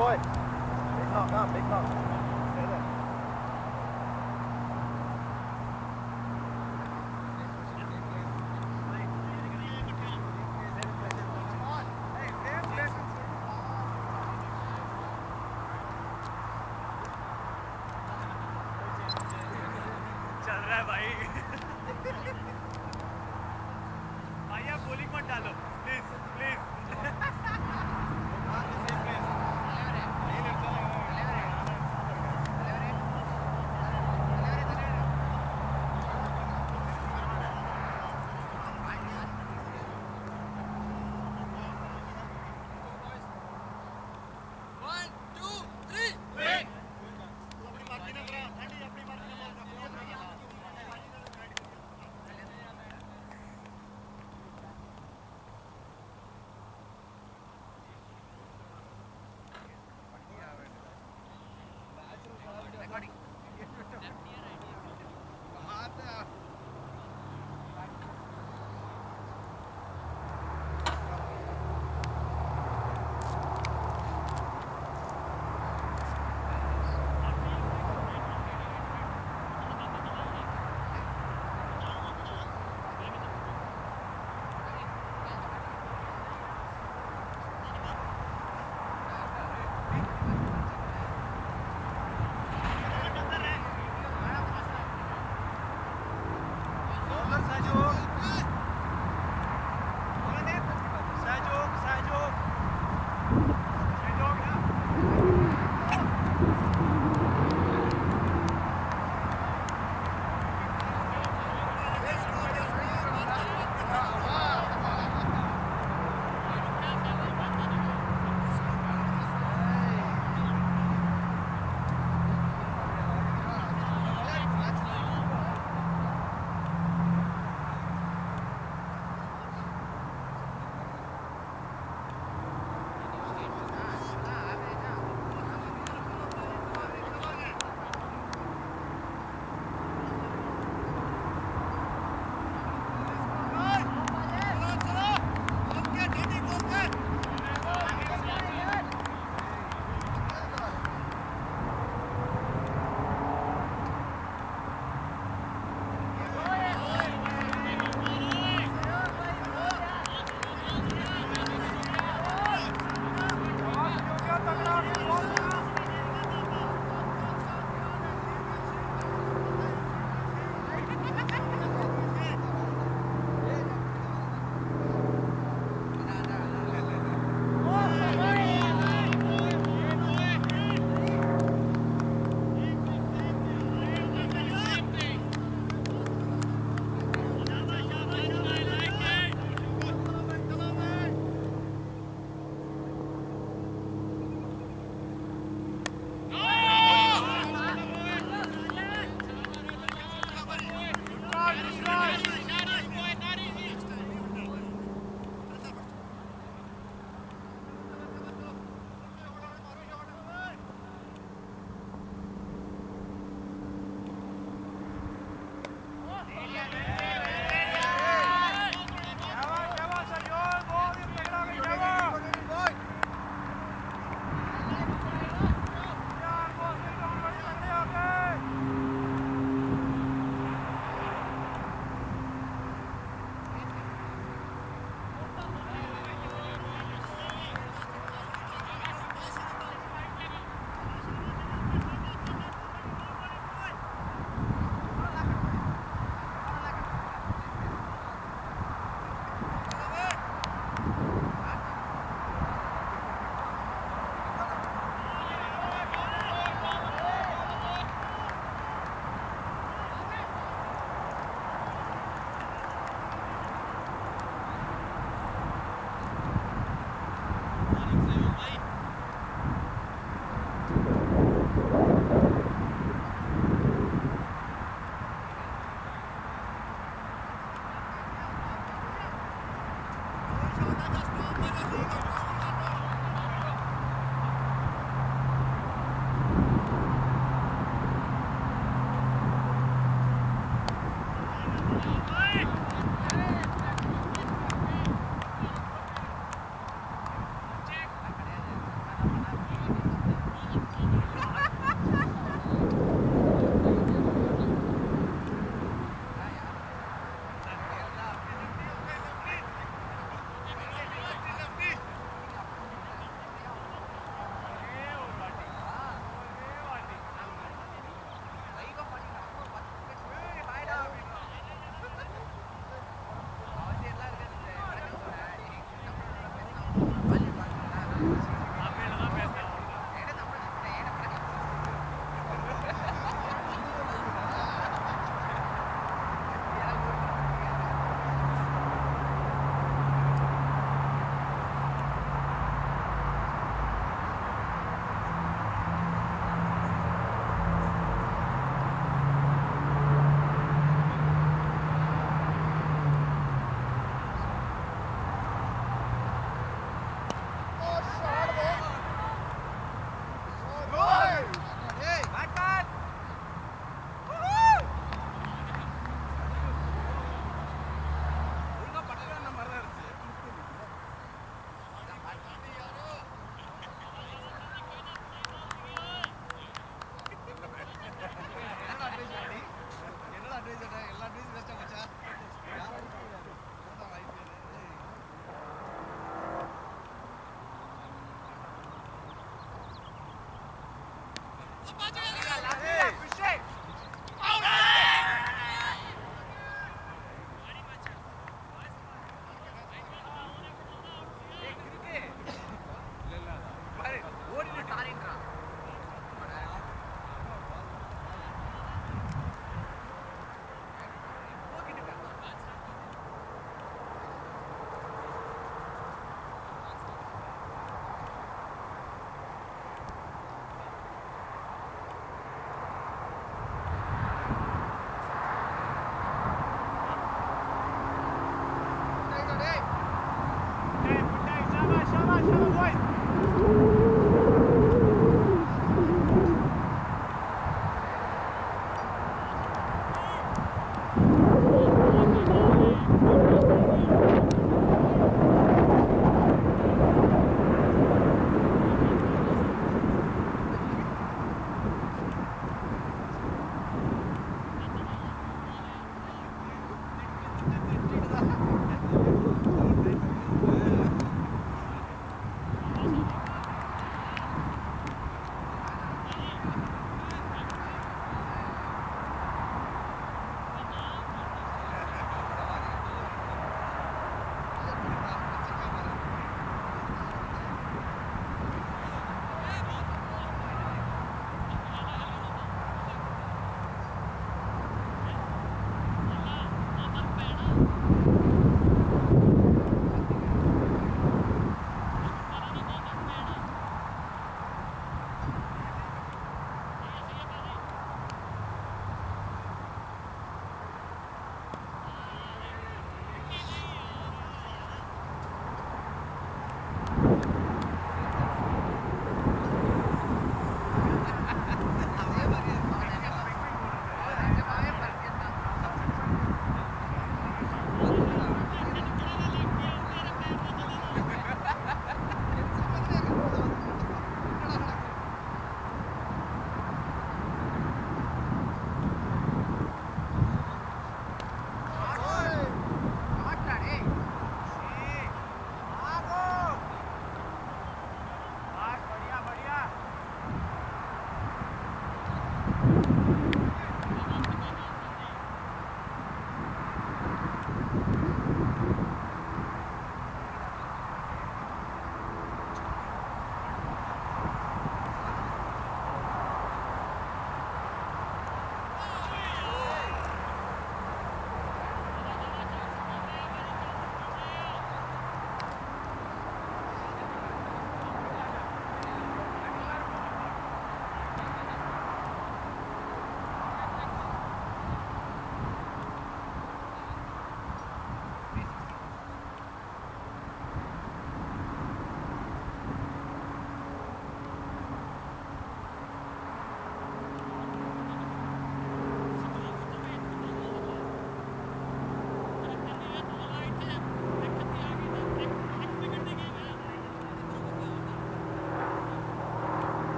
boy. Big knock, no, big knock.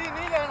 Martín, Ilan.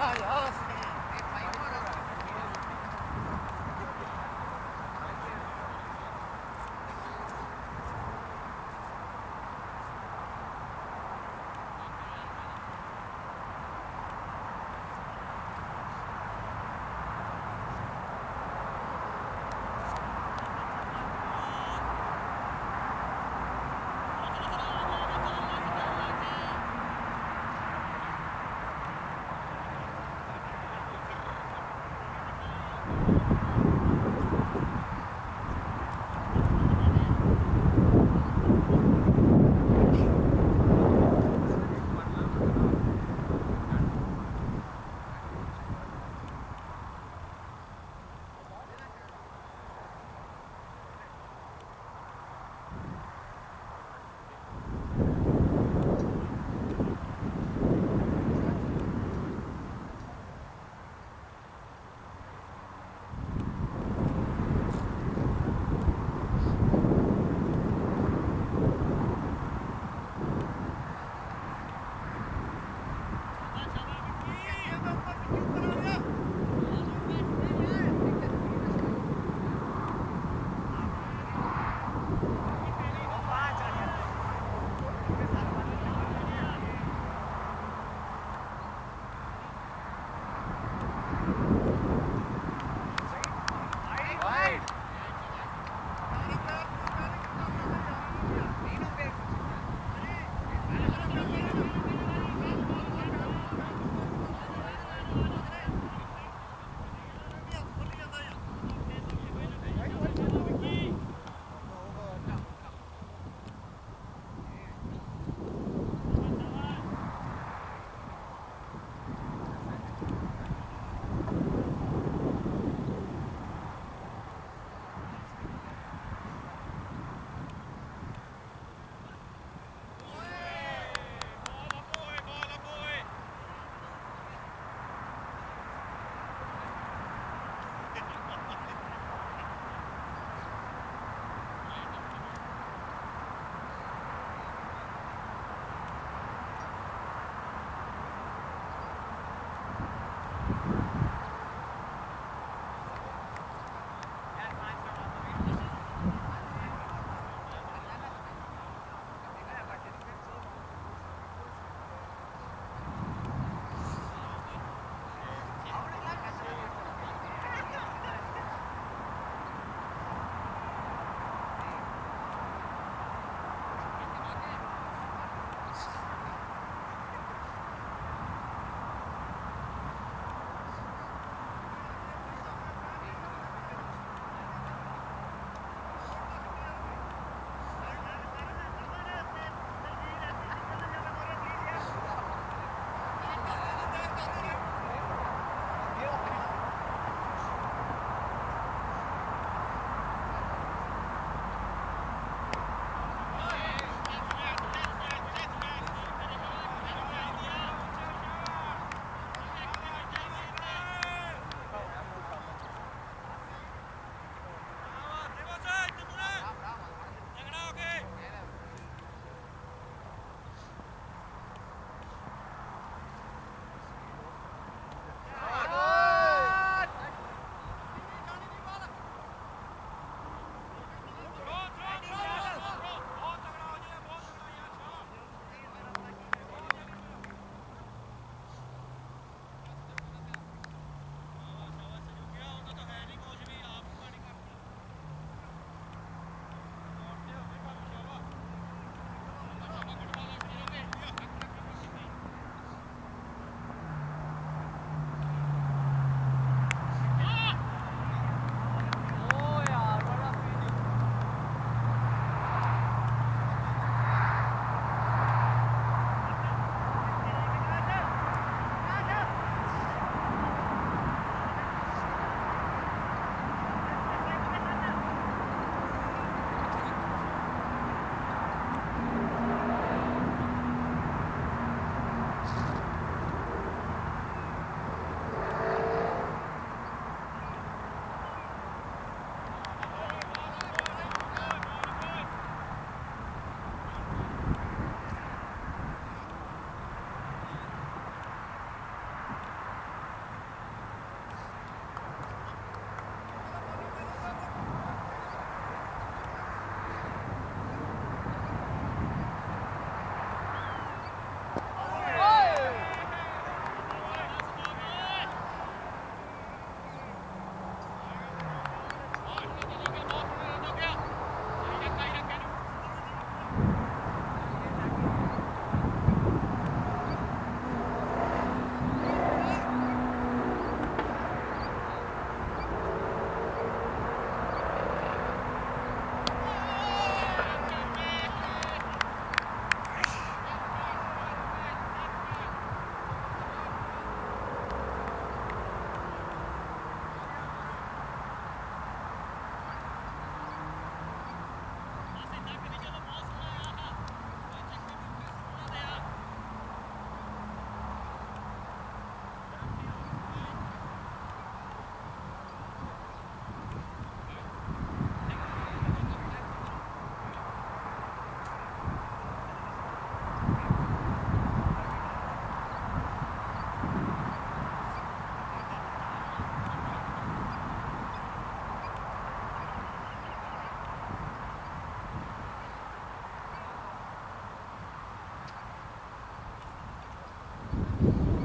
O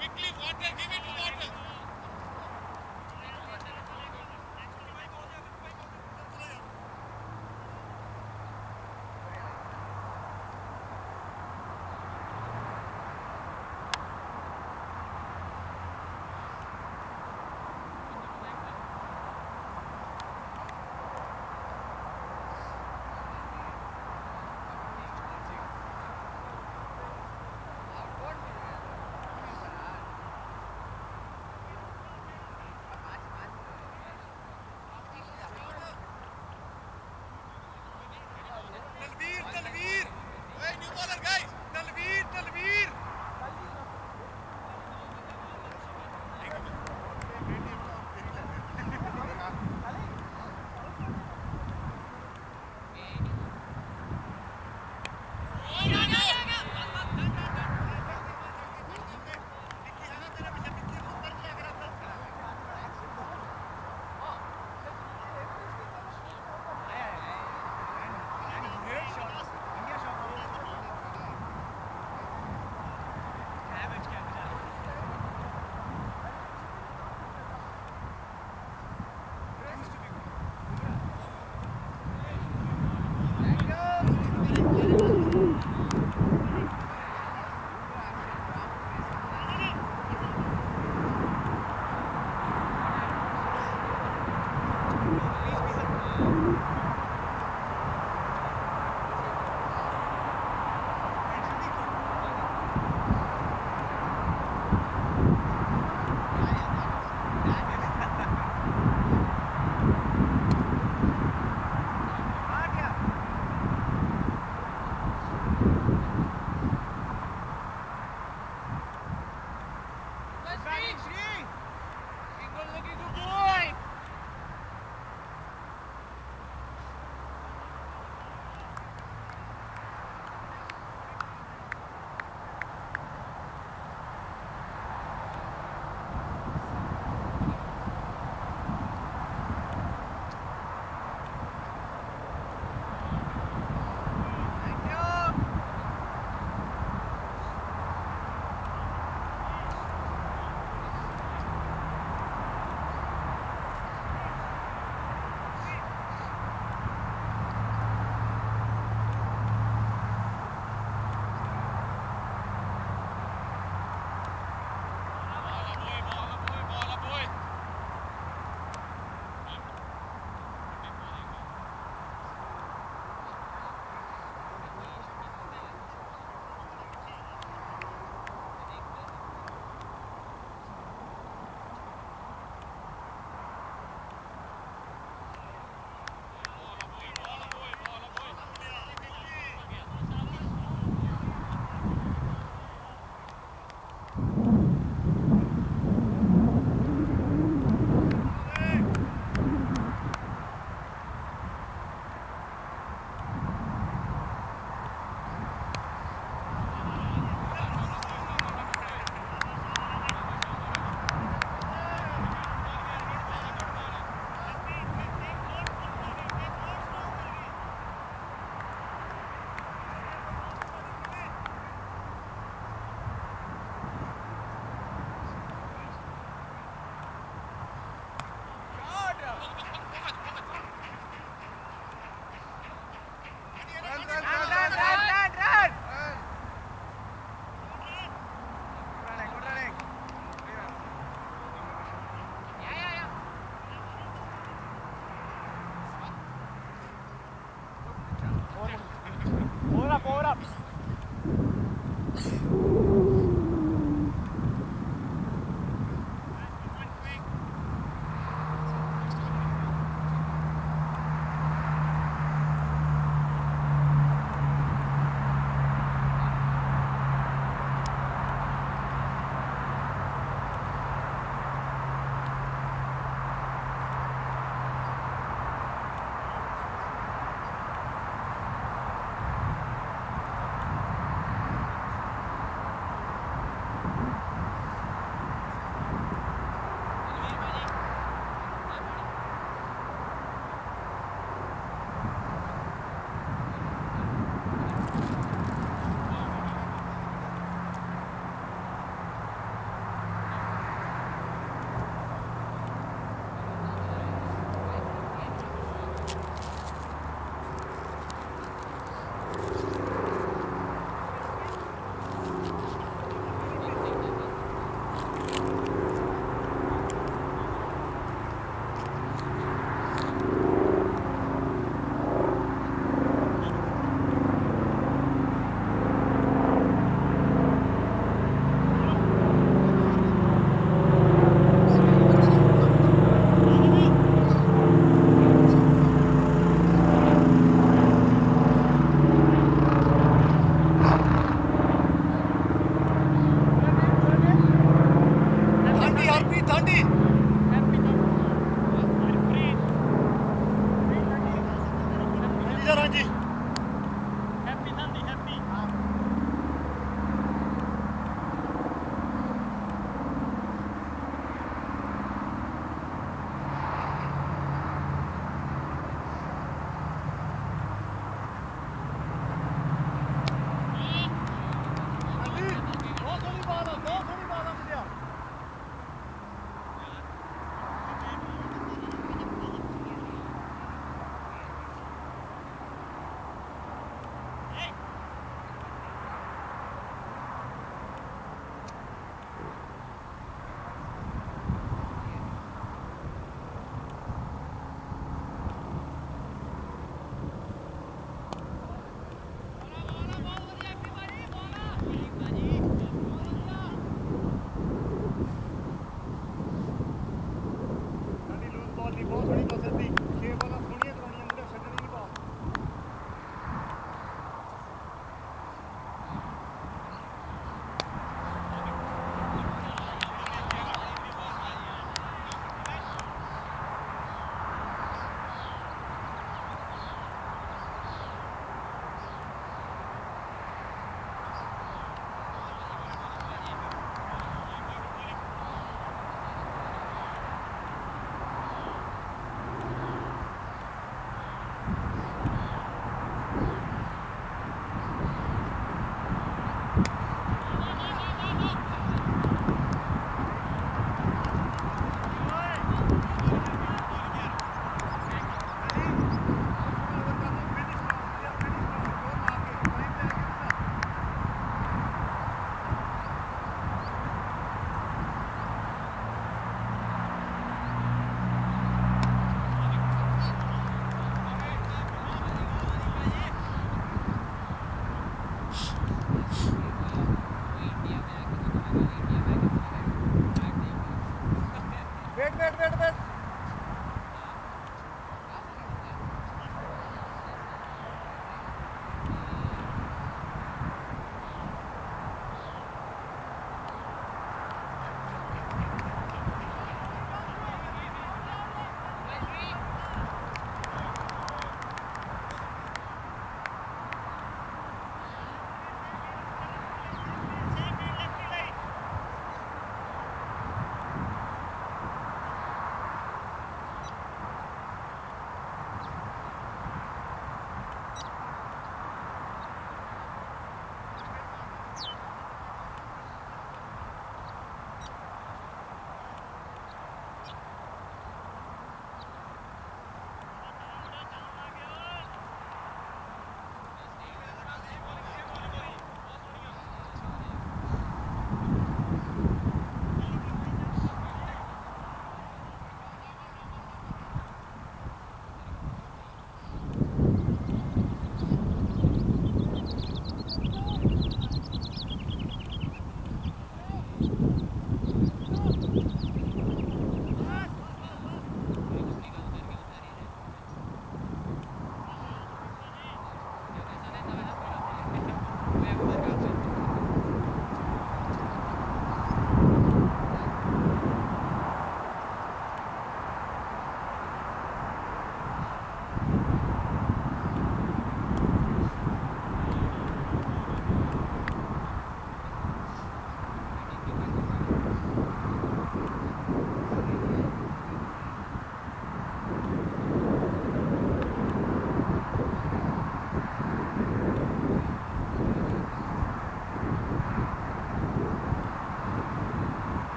Quickly, water, give it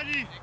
Compagnie